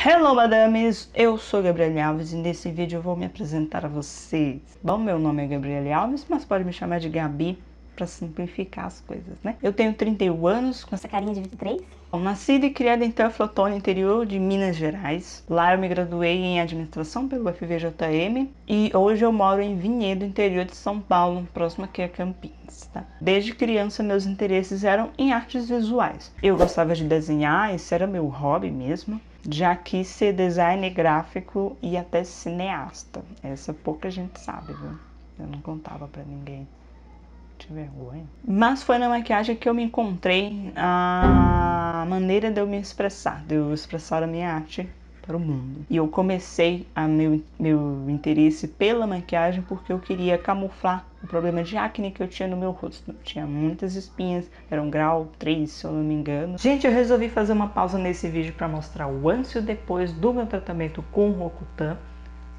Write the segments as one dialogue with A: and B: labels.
A: Hello, madames! Eu sou Gabriele Alves e nesse vídeo eu vou me apresentar a vocês. Bom, meu nome é Gabriele Alves, mas pode me chamar de Gabi para simplificar as coisas, né? Eu tenho 31 anos, com
B: essa carinha de 23.
A: Bom, nascida e criada em Teoflotone, interior de Minas Gerais. Lá eu me graduei em administração pelo FVJM e hoje eu moro em Vinhedo, interior de São Paulo, próximo aqui a Campinas, tá? Desde criança meus interesses eram em artes visuais. Eu gostava de desenhar, esse era meu hobby mesmo. Já quis ser designer gráfico e até cineasta. Essa pouca gente sabe, viu? Eu não contava para ninguém que vergonha. Mas foi na maquiagem que eu me encontrei a maneira de eu me expressar, de eu expressar a minha arte para o mundo. E eu comecei a meu, meu interesse pela maquiagem porque eu queria camuflar o problema de acne que eu tinha no meu rosto. Tinha muitas espinhas, era um grau 3, se eu não me engano. Gente, eu resolvi fazer uma pausa nesse vídeo para mostrar o antes e o depois do meu tratamento com Rokutan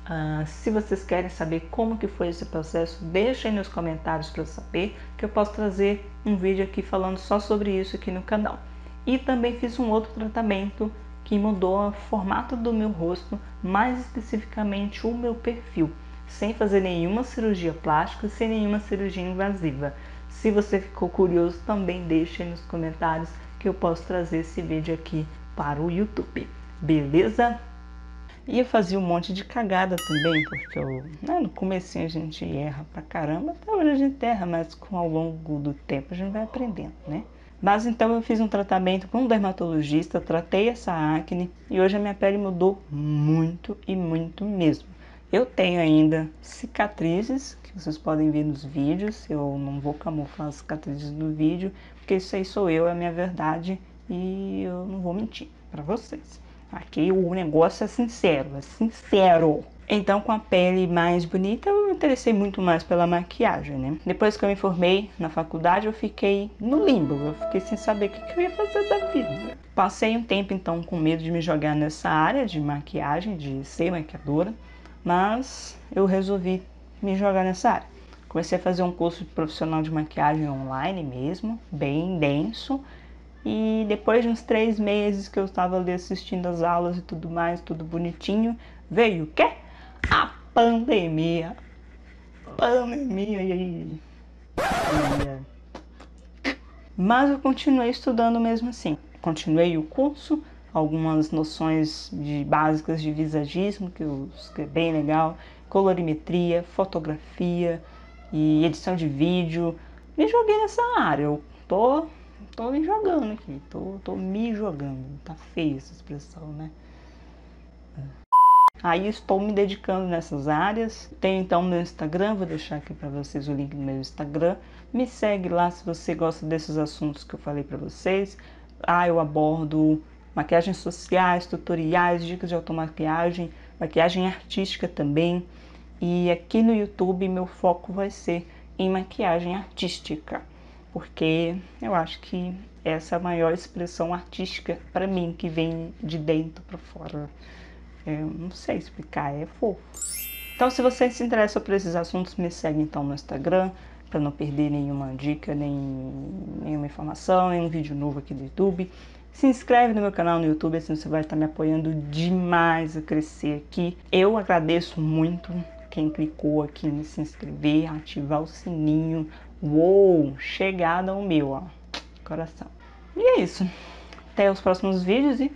A: Uh, se vocês querem saber como que foi esse processo, deixem nos comentários para eu saber, que eu posso trazer um vídeo aqui falando só sobre isso aqui no canal. E também fiz um outro tratamento que mudou o formato do meu rosto, mais especificamente o meu perfil, sem fazer nenhuma cirurgia plástica, sem nenhuma cirurgia invasiva. Se você ficou curioso, também deixe nos comentários que eu posso trazer esse vídeo aqui para o YouTube. Beleza? E eu fazia um monte de cagada também, porque eu, né, no começo a gente erra pra caramba, até hoje a gente erra, mas com ao longo do tempo a gente vai aprendendo, né? Mas então eu fiz um tratamento com um dermatologista, tratei essa acne e hoje a minha pele mudou muito e muito mesmo. Eu tenho ainda cicatrizes, que vocês podem ver nos vídeos, eu não vou camuflar as cicatrizes do vídeo, porque isso aí sou eu, é a minha verdade e eu não vou mentir para vocês. Aqui o negócio é sincero, é sincero. Então, com a pele mais bonita, eu me interessei muito mais pela maquiagem, né? Depois que eu me formei na faculdade, eu fiquei no limbo. Eu fiquei sem saber o que eu ia fazer da vida. Passei um tempo, então, com medo de me jogar nessa área de maquiagem, de ser maquiadora. Mas eu resolvi me jogar nessa área. Comecei a fazer um curso profissional de maquiagem online mesmo, bem denso. E depois de uns três meses que eu estava ali assistindo as aulas e tudo mais, tudo bonitinho, veio o quê? A pandemia. Pandemia. Mas eu continuei estudando mesmo assim. Continuei o curso, algumas noções de básicas de visagismo, que, eu, que é bem legal, colorimetria, fotografia e edição de vídeo. Me joguei nessa área. Eu tô tô me jogando aqui, tô, tô me jogando. Tá feia essa expressão, né? Aí estou me dedicando nessas áreas. Tenho então meu Instagram, vou deixar aqui para vocês o link do meu Instagram. Me segue lá se você gosta desses assuntos que eu falei para vocês. Ah, eu abordo maquiagens sociais, tutoriais, dicas de automaquiagem, maquiagem artística também. E aqui no YouTube meu foco vai ser em maquiagem artística porque eu acho que essa é a maior expressão artística para mim, que vem de dentro para fora. Eu não sei explicar, é fofo. Então, se você se interessa por esses assuntos, me segue então no Instagram, para não perder nenhuma dica, nem nenhuma informação, nenhum vídeo novo aqui do YouTube. Se inscreve no meu canal no YouTube, assim você vai estar me apoiando demais a crescer aqui. Eu agradeço muito quem clicou aqui em se inscrever, ativar o sininho, Uou, chegada ao meu, ó, coração. E é isso. Até os próximos vídeos e